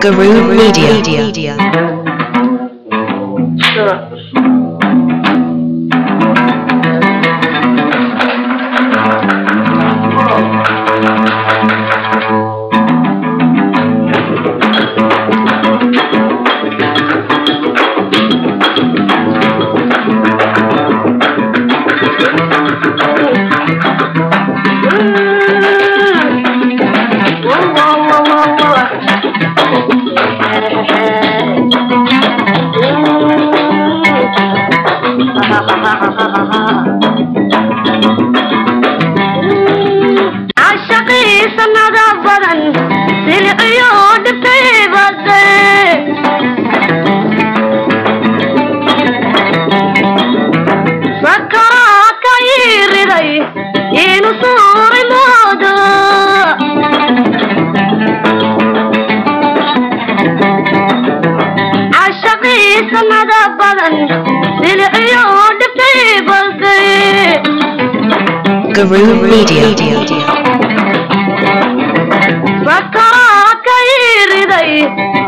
Guru Media. Media. Sure. Guru Radio.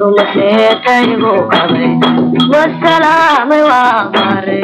ورمسيت كيغو قبري والسلام وامري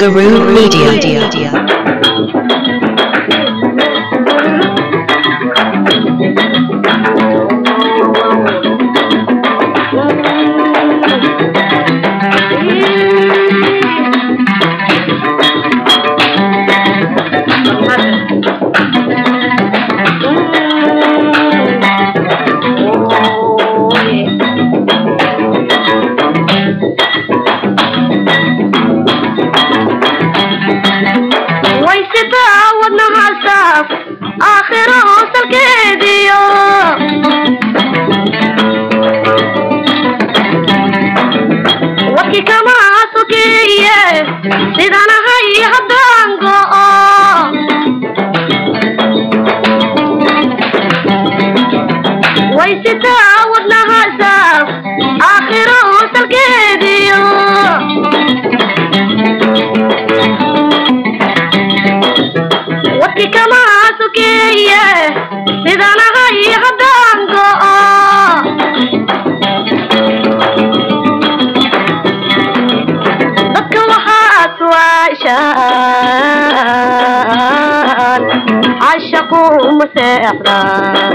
Guru Media. कमा सुखी है cashaqu uma seexdaa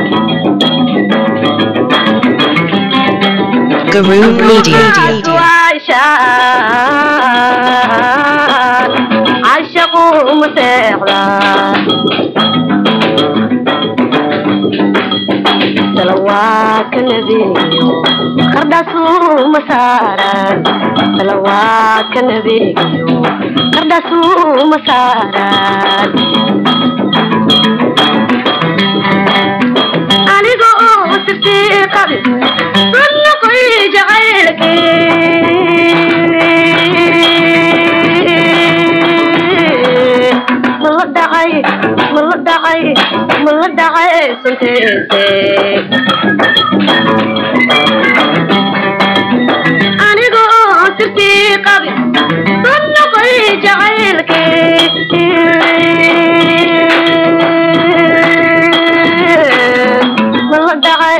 qardaasuma saaran salawaadkan abeegayo qardaasuma saaran. Aniga oo sirtii qabi rullaqoy jacaylkii ma la dhacay ma la dhacay ma la dhacay sunteese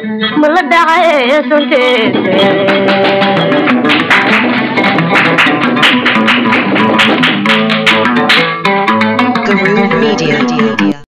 dhacay mala dhacay santeese